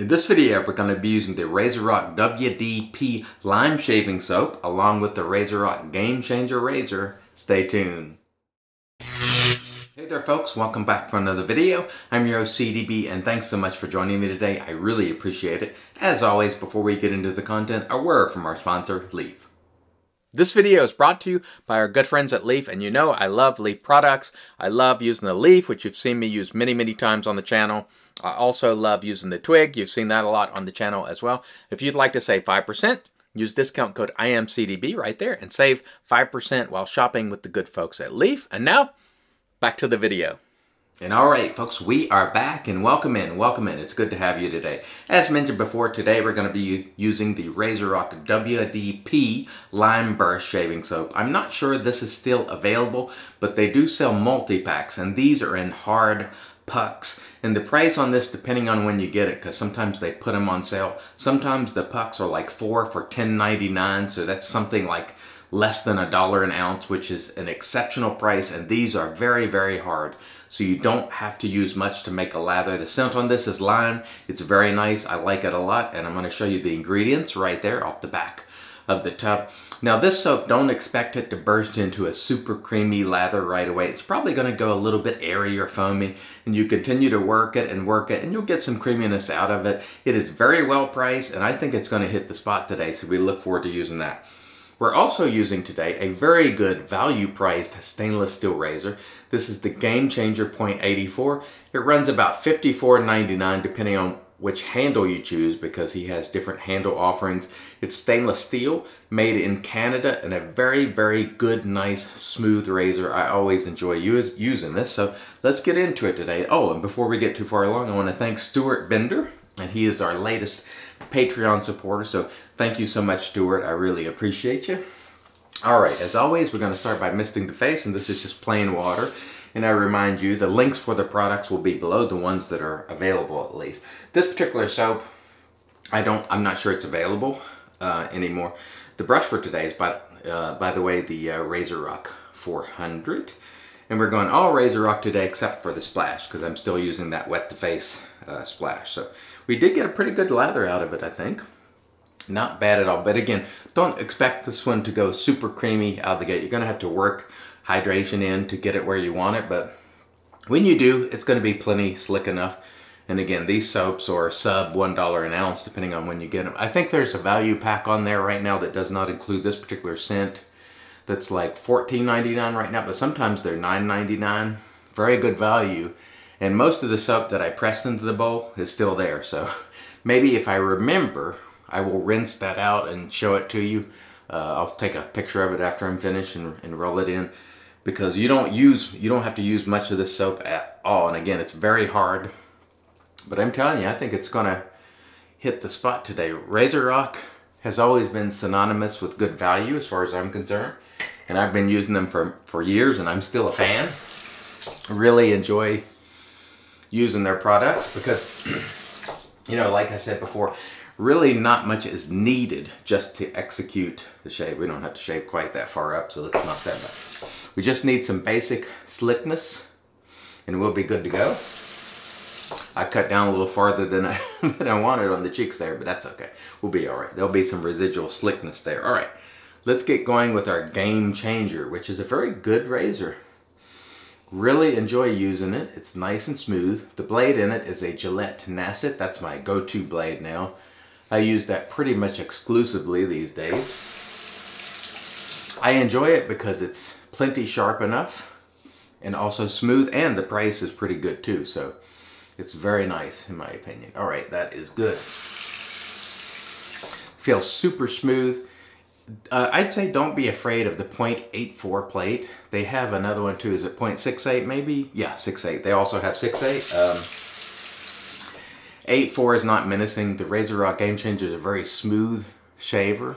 In this video, we're going to be using the RazoRock WD-P Lime Shaving Soap along with the RazoRock Game Changer Razor. Stay tuned. Hey there folks, welcome back for another video. I'm your CDB and thanks so much for joining me today. I really appreciate it. As always, before we get into the content, a word from our sponsor, Leaf. This video is brought to you by our good friends at Leaf, and you know I love Leaf products. I love using the Leaf, which you've seen me use many, many times on the channel. I also love using the Twig. You've seen that a lot on the channel as well. If you'd like to save 5%, use discount code IAMCDB right there and save 5% while shopping with the good folks at Leaf. And now, back to the video. And all right, folks, we are back and welcome in, welcome in. It's good to have you today. As mentioned before, today we're going to be using the RazoRock WD-P Lime Burst Shaving Soap. I'm not sure this is still available, but they do sell multi-packs, and these are in hard pucks. And the price on this, depending on when you get it, because sometimes they put them on sale. Sometimes the pucks are like four for $10.99, so that's something like less than a dollar an ounce, which is an exceptional price, and these are very, very hard so you don't have to use much to make a lather. The scent on this is lime. It's very nice. I like it a lot, and I'm going to show you the ingredients right there off the back of the tub. Now this soap, don't expect it to burst into a super creamy lather right away. It's probably going to go a little bit airy or foamy and you continue to work it and work it and you'll get some creaminess out of it. It is very well priced and I think it's going to hit the spot today so we look forward to using that. We're also using today a very good value priced stainless steel razor. This is the Game Changer .84. It runs about $54.99 depending on which handle you choose because he has different handle offerings. It's stainless steel, made in Canada, and a very, very good, nice, smooth razor. I always enjoy using this, so let's get into it today. Oh, and before we get too far along, I want to thank Stuart Bender, and he is our latest Patreon supporter. So thank you so much, Stuart. I really appreciate you. All right, as always, we're going to start by misting the face, and this is just plain water. And I remind you, the links for the products will be below the ones that are available at least. This particular soap, I don't, I'm not sure it's available uh, anymore. The brush for today is, by, uh, by the way, the uh, RazoRock 400. And we're going all RazoRock today except for the splash because I'm still using that wet the face uh, splash. So we did get a pretty good lather out of it, I think. Not bad at all. But again, don't expect this one to go super creamy out of the gate. You're going to have to work hydration in to get it where you want it. But when you do, it's going to be plenty slick enough. And again, these soaps are sub $1 an ounce, depending on when you get them. I think there's a value pack on there right now that does not include this particular scent. That's like $14.99 right now, but sometimes they're $9.99. Very good value. And most of the soap that I pressed into the bowl is still there. So maybe if I remember, I will rinse that out and show it to you. Uh, I'll take a picture of it after I'm finished and, and roll it in because you don't use, you don't have to use much of this soap at all. And again, it's very hard, but I'm telling you, I think it's gonna hit the spot today. RazoRock has always been synonymous with good value as far as I'm concerned. And I've been using them for, for years and I'm still a fan. Really enjoy using their products because, you know, like I said before, really not much is needed just to execute the shave. We don't have to shave quite that far up, so it's not that much. We just need some basic slickness and we'll be good to go. I cut down a little farther than I, than I wanted on the cheeks there, but that's okay. We'll be all right. There'll be some residual slickness there. All right, let's get going with our Game Changer, which is a very good razor. Really enjoy using it. It's nice and smooth. The blade in it is a Gillette Nacet. That's my go-to blade now. I use that pretty much exclusively these days. I enjoy it because it's plenty sharp enough and also smooth and the price is pretty good too. So it's very nice in my opinion. All right, that is good. Feels super smooth uh, I'd say don't be afraid of the 0.84 plate. They have another one too. Is it 0.68 maybe? Yeah, 6.8. They also have 6.8. Um, 8.4 is not menacing. The RazoRock Game Changer is a very smooth shaver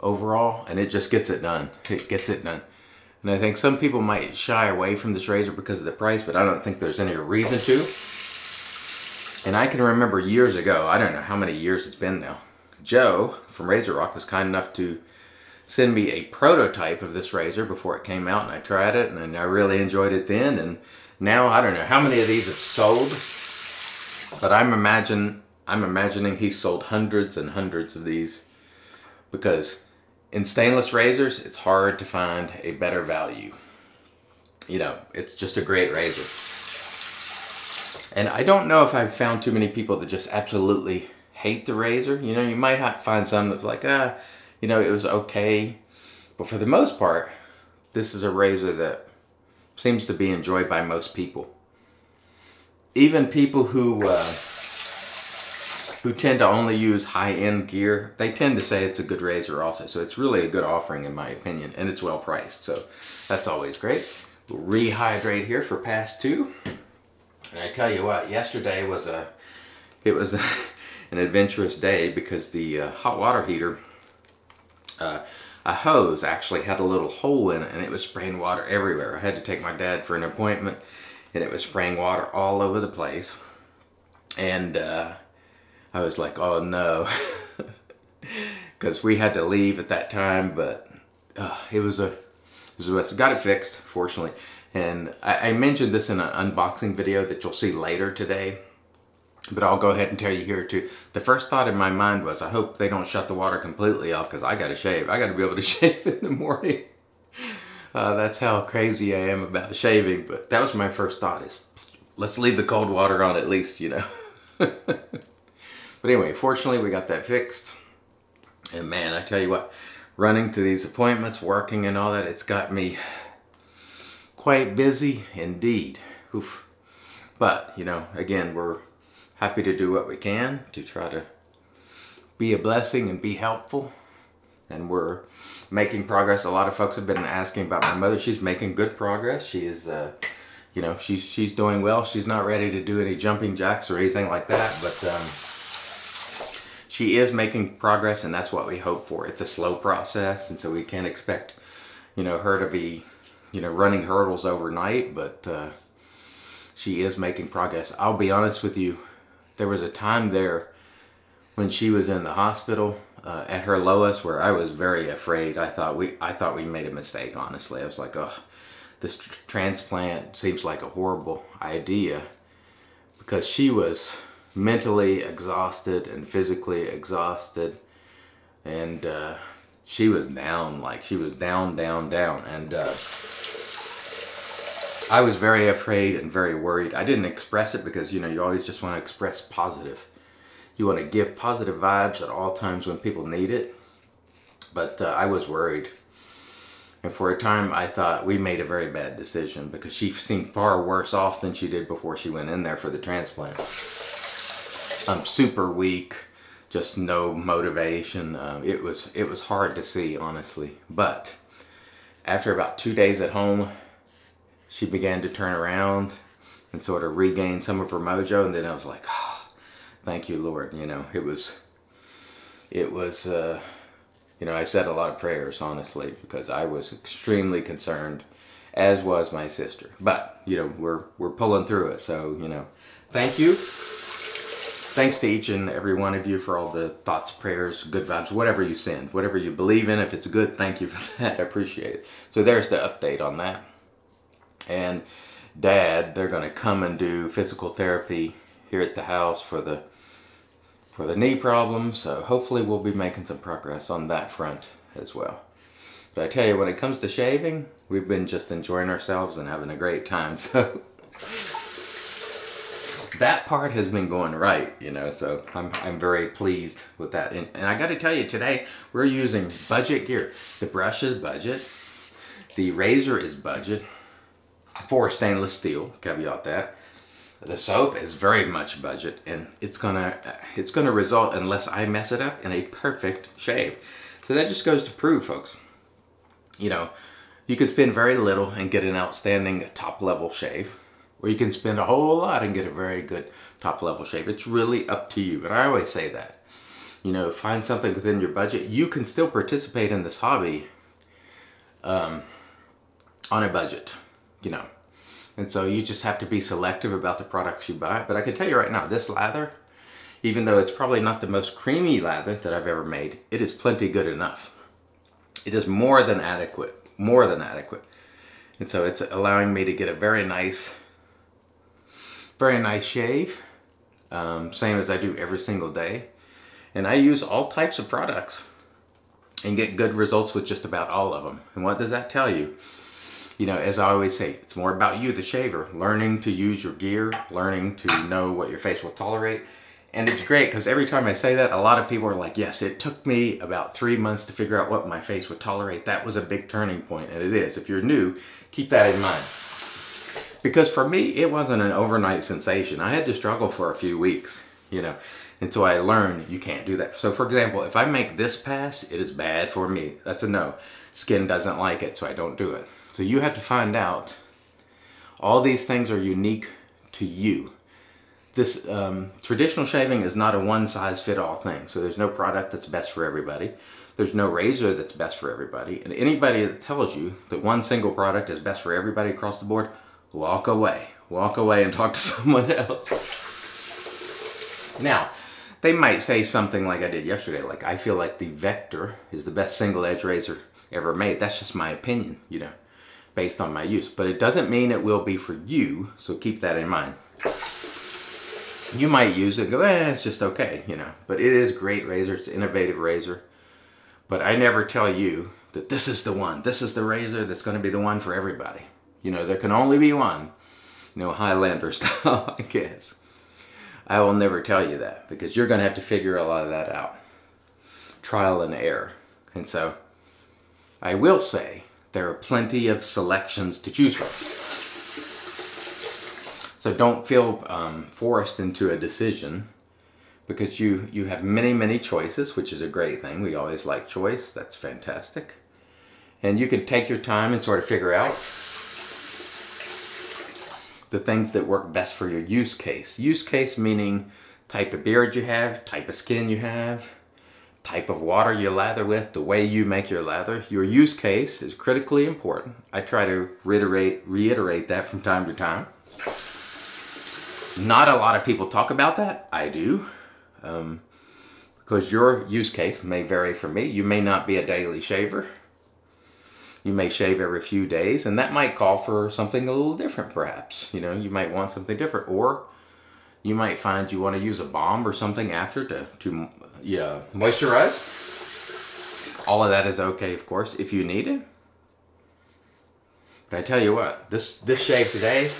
overall, and it just gets it done. It gets it done. And I think some people might shy away from this razor because of the price, but I don't think there's any reason to. And I can remember years ago, I don't know how many years it's been now, Joe from RazoRock was kind enough to send me a prototype of this razor before it came out and I tried it and I really enjoyed it then and now I don't know how many of these have sold but I'm imagine I'm imagining he sold hundreds and hundreds of these because in stainless razors, it's hard to find a better value. You know, it's just a great razor. And I don't know if I've found too many people that just absolutely hate the razor. You know, you might find some that's like, ah, you know, it was okay. But for the most part, this is a razor that seems to be enjoyed by most people. Even people who uh, who tend to only use high-end gear, they tend to say it's a good razor also. So it's really a good offering in my opinion, and it's well priced. So that's always great. We'll rehydrate here for pass two. And I tell you what, yesterday was a, it was a, an adventurous day because the uh, hot water heater, uh, a hose actually had a little hole in it and it was spraying water everywhere. I had to take my dad for an appointment and it was spraying water all over the place. And uh, I was like, oh no. Because we had to leave at that time, but uh, it was a, it was a, mess. got it fixed, fortunately. And I, I mentioned this in an unboxing video that you'll see later today but I'll go ahead and tell you here too. The first thought in my mind was, I hope they don't shut the water completely off because I got to shave. I got to be able to shave in the morning. Uh, that's how crazy I am about shaving. But that was my first thought is, let's leave the cold water on at least, you know. but anyway, fortunately we got that fixed. And man, I tell you what, running to these appointments, working and all that, it's got me quite busy indeed. Oof. But, you know, again, we're happy to do what we can to try to be a blessing and be helpful. And we're making progress. A lot of folks have been asking about my mother. She's making good progress. She is, uh, you know, she's she's doing well. She's not ready to do any jumping jacks or anything like that, but um, she is making progress, and that's what we hope for. It's a slow process, and so we can't expect, you know, her to be you know, running hurdles overnight, but uh, she is making progress. I'll be honest with you, there was a time there when she was in the hospital uh, at her lowest where I was very afraid. I thought we, I thought we made a mistake. Honestly, I was like, oh, this tr transplant seems like a horrible idea because she was mentally exhausted and physically exhausted, and uh, she was down, like she was down, down, down, and. Uh, I was very afraid and very worried. I didn't express it because, you know, you always just want to express positive. You want to give positive vibes at all times when people need it. But uh, I was worried. And for a time, I thought we made a very bad decision because she seemed far worse off than she did before she went in there for the transplant. I'm super weak, just no motivation. Um, it was it was hard to see, honestly. But after about two days at home, she began to turn around and sort of regain some of her mojo. And then I was like, oh, thank you, Lord. You know, it was, it was, uh, you know, I said a lot of prayers, honestly, because I was extremely concerned, as was my sister. But, you know, we're, we're pulling through it. So, you know, thank you. Thanks to each and every one of you for all the thoughts, prayers, good vibes, whatever you send, whatever you believe in. If it's good, thank you for that. I appreciate it. So there's the update on that and dad, they're going to come and do physical therapy here at the house for the for the knee problem. So hopefully we'll be making some progress on that front as well. But I tell you, when it comes to shaving, we've been just enjoying ourselves and having a great time. So that part has been going right, you know, so I'm, I'm very pleased with that. And, and I got to tell you, today we're using budget gear. The brush is budget. The razor is budget for stainless steel, caveat that. The soap is very much budget and it's gonna it's gonna result unless I mess it up in a perfect shave. So that just goes to prove folks, you know, you can spend very little and get an outstanding top level shave or you can spend a whole lot and get a very good top level shave. It's really up to you. And I always say that, you know, find something within your budget. You can still participate in this hobby um, on a budget you know. And so you just have to be selective about the products you buy. But I can tell you right now, this lather, even though it's probably not the most creamy lather that I've ever made, it is plenty good enough. It is more than adequate, more than adequate. And so it's allowing me to get a very nice, very nice shave. um, same as I do every single day. And I use all types of products and get good results with just about all of them. And what does that tell you? You know, as I always say, it's more about you, the shaver, learning to use your gear, learning to know what your face will tolerate. And it's great because every time I say that, a lot of people are like, yes, it took me about three months to figure out what my face would tolerate. That was a big turning point, and it is. If you're new, keep that in mind. Because for me, it wasn't an overnight sensation. I had to struggle for a few weeks, you know, until I learned you can't do that. So for example, if I make this pass, it is bad for me. That's a no. Skin doesn't like it, so I don't do it. So you have to find out all these things are unique to you. This um, traditional shaving is not a one size fit all thing. So there's no product that's best for everybody. There's no razor that's best for everybody. And anybody that tells you that one single product is best for everybody across the board, walk away. Walk away and talk to someone else. Now, they might say something like I did yesterday, like I feel like the Vector is the best single edge razor ever made. That's just my opinion, you know, based on my use. But it doesn't mean it will be for you, so keep that in mind. You might use it go, eh, it's just okay, you know. But it is great razor, it's an innovative razor. But I never tell you that this is the one, this is the razor that's gonna be the one for everybody. You know, there can only be one. You know, Highlander style, I guess. I will never tell you that because you're going to have to figure a lot of that out. Trial and error. And so I will say there are plenty of selections to choose from. So don't feel um, forced into a decision because you, you have many, many choices, which is a great thing. We always like choice. That's fantastic. And you can take your time and sort of figure out the things that work best for your use case. Use case meaning type of beard you have, type of skin you have, type of water you lather with, the way you make your lather. Your use case is critically important. I try to reiterate, reiterate that from time to time. Not a lot of people talk about that. I do. Um, because your use case may vary for me. You may not be a daily shaver. You may shave every few days, and that might call for something a little different, perhaps. You know, you might want something different, or you might find you want to use a balm or something after to, to yeah, moisturize. All of that is okay, of course, if you need it. But I tell you what, this, this shave today,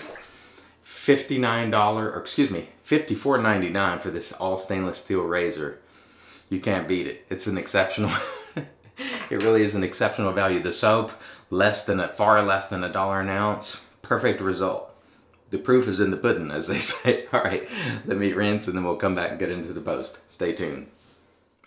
$59, or excuse me, $54.99 for this all stainless steel razor. You can't beat it. It's an exceptional It really is an exceptional value. The soap, less than a, far less than a dollar an ounce. Perfect result. The proof is in the pudding, as they say. All right, let me rinse and then we'll come back and get into the post. Stay tuned.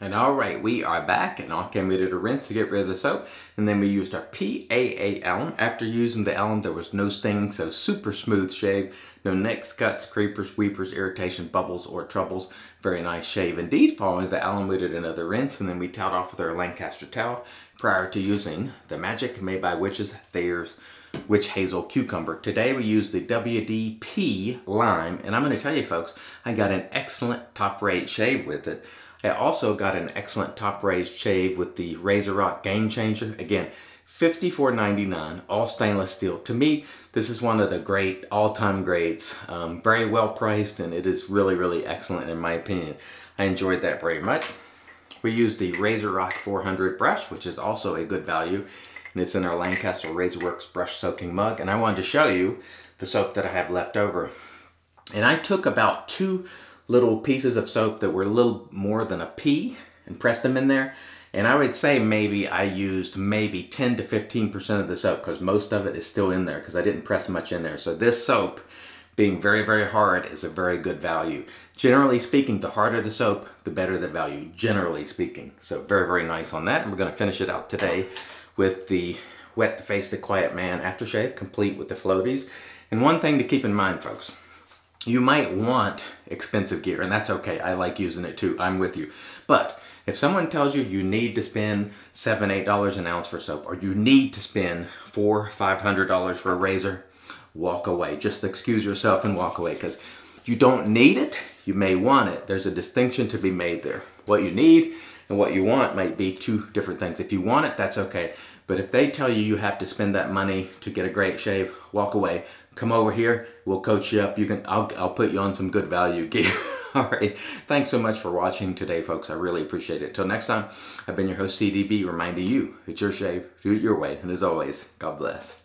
And all right, we are back and all came ready to rinse to get rid of the soap. And then we used our PAA alum. After using the alum, there was no sting, so super smooth shave. No nicks, cuts, creepers, weepers, irritation, bubbles, or troubles. Very nice shave indeed. Following the alum, we did another rinse and then we towed off with our Lancaster towel prior to using the Magic Made by Witches Thayer's Witch Hazel Cucumber. Today we use the WD-P Lime and I'm going to tell you folks, I got an excellent top rate shave with it. I also got an excellent top raised shave with the RazoRock Game Changer. Again, $54.99, all stainless steel. To me, this is one of the great all-time greats. Um, very well priced and it is really, really excellent in my opinion. I enjoyed that very much. We used the RazoRock 400 brush, which is also a good value. And it's in our Lancaster Razor Works brush soaking mug. And I wanted to show you the soap that I have left over. And I took about two little pieces of soap that were a little more than a pea and pressed them in there. And I would say maybe I used maybe 10 to 15% of the soap because most of it is still in there because I didn't press much in there. So this soap being very, very hard is a very good value. Generally speaking, the harder the soap, the better the value, generally speaking. So very, very nice on that. And we're gonna finish it out today with the Wet the Face the Quiet Man aftershave, complete with the floaties. And one thing to keep in mind, folks, you might want expensive gear, and that's okay. I like using it too. I'm with you. But if someone tells you you need to spend seven, eight dollars an ounce for soap, or you need to spend four, five hundred dollars for a razor, walk away. Just excuse yourself and walk away because you don't need it. You may want it. There's a distinction to be made there. What you need and what you want might be two different things. If you want it, that's okay. But if they tell you you have to spend that money to get a great shave, walk away. Come over here, we'll coach you up. You can, I'll, I'll put you on some good value gear. All right. Thanks so much for watching today, folks. I really appreciate it. Till next time, I've been your host, CDB, reminding you, it's your shave, do it your way. And as always, God bless.